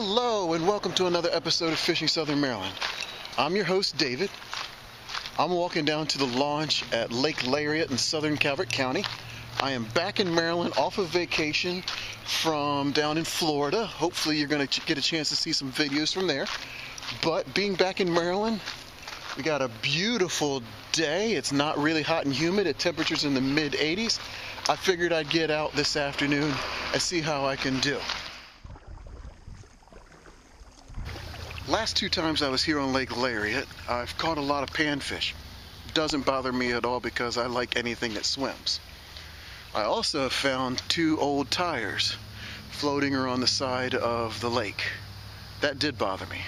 Hello, and welcome to another episode of Fishing Southern Maryland. I'm your host, David. I'm walking down to the launch at Lake Lariat in southern Calvert County. I am back in Maryland off of vacation from down in Florida. Hopefully, you're going to get a chance to see some videos from there. But being back in Maryland, we got a beautiful day. It's not really hot and humid at temperatures in the mid 80s. I figured I'd get out this afternoon and see how I can do. Last two times I was here on Lake Lariat, I've caught a lot of panfish. Doesn't bother me at all because I like anything that swims. I also found two old tires floating around the side of the lake. That did bother me.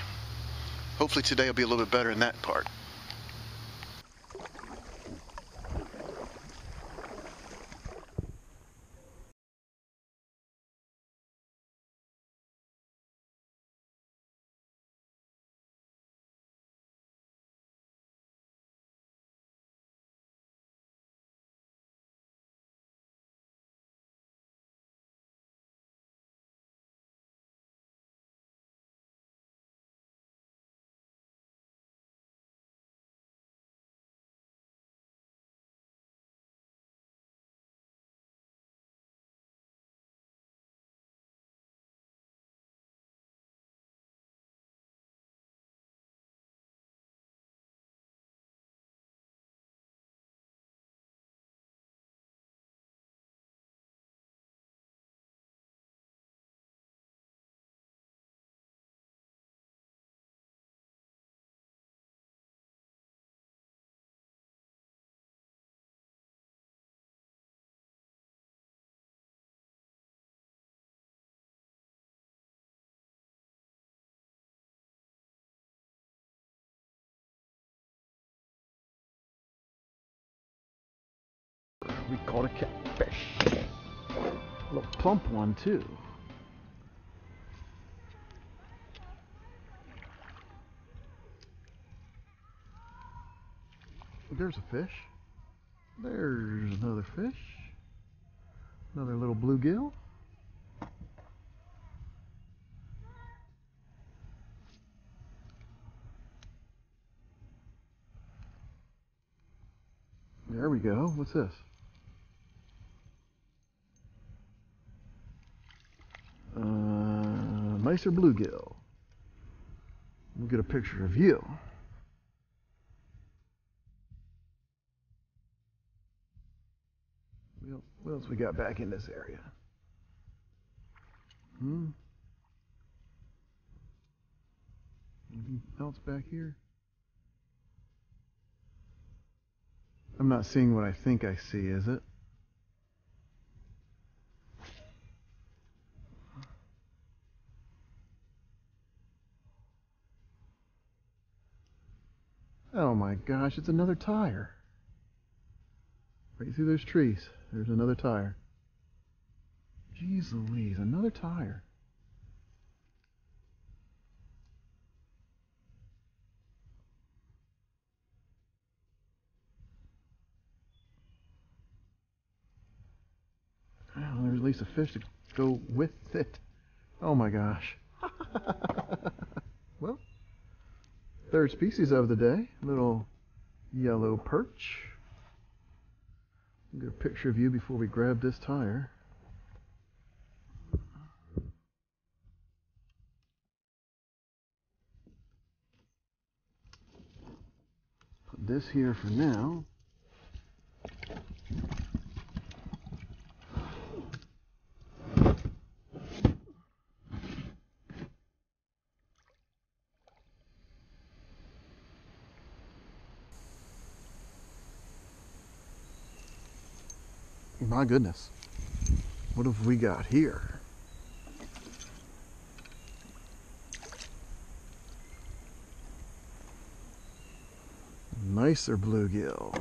Hopefully today will be a little bit better in that part. We caught a catfish. A little plump one too. There's a fish. There's another fish. Another little bluegill. There we go. What's this? Nicer bluegill. We'll get a picture of you. What else we got back in this area? Hmm? Anything else back here? I'm not seeing what I think I see, is it? Oh my gosh, it's another tire. Right through those trees, there's another tire. Jeez Louise, another tire. Well, there's at least a fish to go with it. Oh my gosh. well, third species of the day, little yellow perch. Get a picture of you before we grab this tire. Put this here for now. My goodness. What have we got here? Nicer bluegill.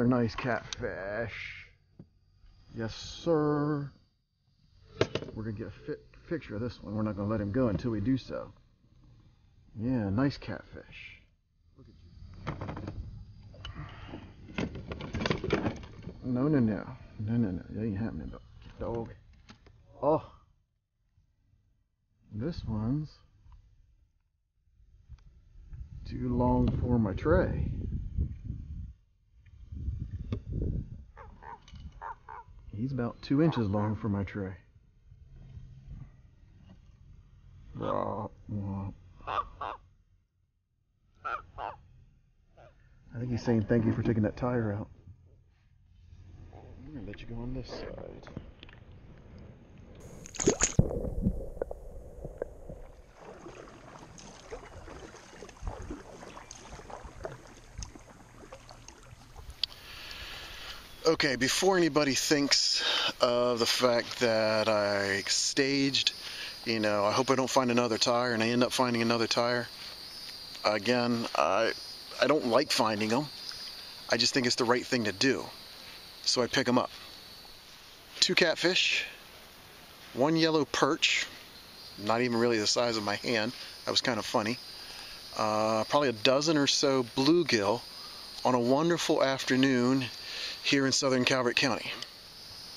Another nice catfish. Yes, sir. We're going to get a fit picture of this one. We're not going to let him go until we do so. Yeah, nice catfish. Look at you. No, no, no. No, no, no. That ain't happening, dog. Oh. This one's too long for my tray. He's about two inches long for my tray. I think he's saying thank you for taking that tire out. I'm to let you go on this side. Okay, before anybody thinks of the fact that I staged, you know, I hope I don't find another tire and I end up finding another tire. Again, I I don't like finding them. I just think it's the right thing to do. So I pick them up. Two catfish, one yellow perch, not even really the size of my hand. That was kind of funny. Uh, probably a dozen or so bluegill on a wonderful afternoon here in southern Calvert County.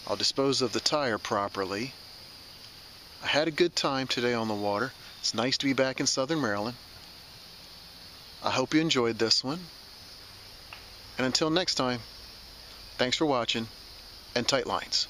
I'll dispose of the tire properly. I had a good time today on the water. It's nice to be back in southern Maryland. I hope you enjoyed this one. And until next time, thanks for watching and tight lines.